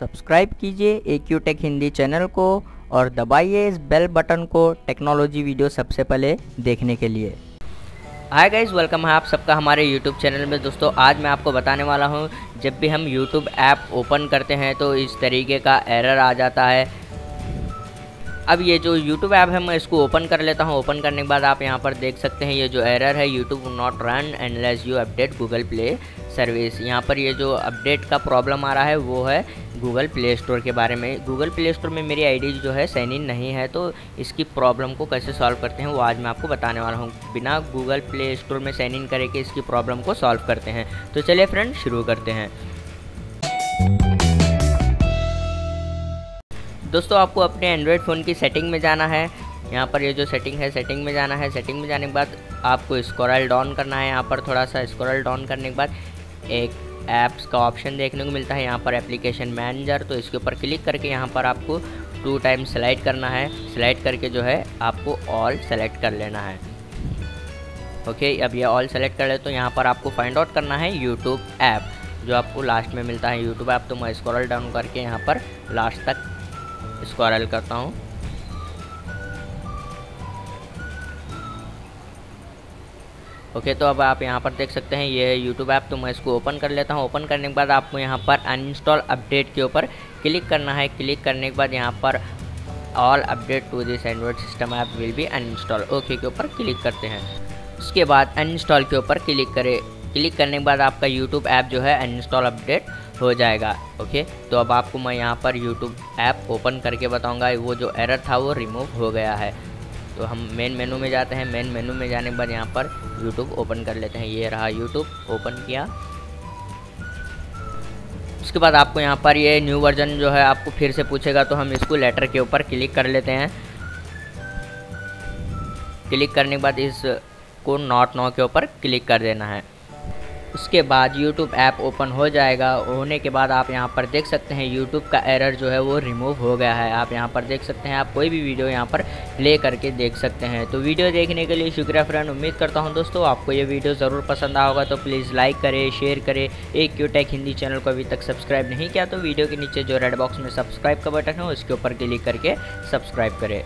Subscribe कीजिए A Q tech Hindi channel को और दबाइए इस बेल बटन को टेक्नोलॉजी वीडियो सबसे पहले देखने के लिए। हाय गाइज़ वेलकम है आप सबका हमारे यूट्यूब चैनल में। दोस्तों, आज मैं आपको बताने वाला हूँ, जब भी हम यूट्यूब ऐप ओपन करते हैं तो इस तरीके का एरर आ जाता है। अब ये जो यूट्यूब ऐप है, मैं इसको ओपन कर लेता हूँ। ओपन करने के बाद आप यहाँ पर देख सकते हैं, ये जो एरर है YouTube not run and you update Google Play service यहाँ पर ये जो अपडेट का प्रॉब्लम आ रहा है, वो है गूगल प्ले स्टोर के बारे में। गूगल प्ले स्टोर में मेरी आईडी जो है साइन इन नहीं है तो इसकी प्रॉब्लम को कैसे सॉल्व करते हैं, वो आज मैं आपको बताने वाला हूँ। बिना गूगल प्ले स्टोर में साइन इन करके इसकी प्रॉब्लम को सॉल्व करते हैं। तो चलिए फ्रेंड शुरू करते हैं। दोस्तों, आपको अपने एंड्रॉयड फ़ोन की सेटिंग में जाना है। यहाँ पर ये जो सेटिंग है सेटिंग में जाना है। सेटिंग में जाने के बाद आपको स्क्रॉल डाउन करना है। यहाँ पर थोड़ा सा स्क्रॉल डाउन करने के बाद एक ऐप्स का ऑप्शन देखने को मिलता है। यहाँ पर एप्लीकेशन मैनेजर तो इसके ऊपर क्लिक करके यहाँ पर आपको टू टाइम सेलेक्ट करना है। सेलेक्ट करके जो है, आपको ऑल सेलेक्ट कर लेना है। ओके अब ये ऑल सेलेक्ट कर ले तो यहाँ पर आपको फाइंड आउट करना है यूट्यूब ऐप जो आपको लास्ट में मिलता है यूट्यूब ऐप तो मैं स्क्रॉल डाउन करके यहाँ पर लास्ट तक स्क्वायरल करता हूँ। ओके तो अब आप यहाँ पर देख सकते हैं, ये है यूट्यूब ऐप तो मैं इसको ओपन कर लेता हूँ। ओपन करने के बाद आपको यहाँ पर अनइंस्टॉल अपडेट के ऊपर क्लिक करना है। क्लिक करने के बाद यहाँ पर all update to this Android system app will be uninstall okay के ऊपर क्लिक करते हैं। उसके बाद अनइंस्टॉल के ऊपर क्लिक करें। क्लिक करने के बाद आपका यूट्यूब ऐप जो है अनइंस्टॉल अपडेट हो जाएगा, ओके? तो अब आपको मैं यहाँ पर यूट्यूब ऐप ओपन करके बताऊँगा, वो जो एरर था वो रिमूव हो गया है। तो हम मेन मेनू में जाते हैं, मेन मेनू में जाने के बाद यहाँ पर यूट्यूब ओपन कर लेते हैं। ये रहा यूट्यूब ओपन किया। उसके बाद आपको यहाँ पर ये न्यू वर्जन जो है आपको फिर से पूछेगा तो हम इसको लेटर के ऊपर क्लिक कर लेते हैं। क्लिक करने के बाद इस को नॉट नो के ऊपर क्लिक कर देना है। उसके बाद YouTube ऐप ओपन हो जाएगा। होने के बाद आप यहाँ पर देख सकते हैं YouTube का एरर जो है वो रिमूव हो गया है। आप यहाँ पर देख सकते हैं, आप कोई भी वीडियो यहाँ पर प्ले करके देख सकते हैं। तो वीडियो देखने के लिए शुक्रिया फ्रेंड उम्मीद करता हूँ दोस्तों आपको ये वीडियो ज़रूर पसंद आएगा तो प्लीज़ लाइक करें शेयर करें। एक क्यू टेक हिंदी चैनल को अभी तक सब्सक्राइब नहीं किया तो वीडियो के नीचे जो रेड बॉक्स में सब्सक्राइब का बटन है, उसके ऊपर क्लिक करके सब्सक्राइब करें।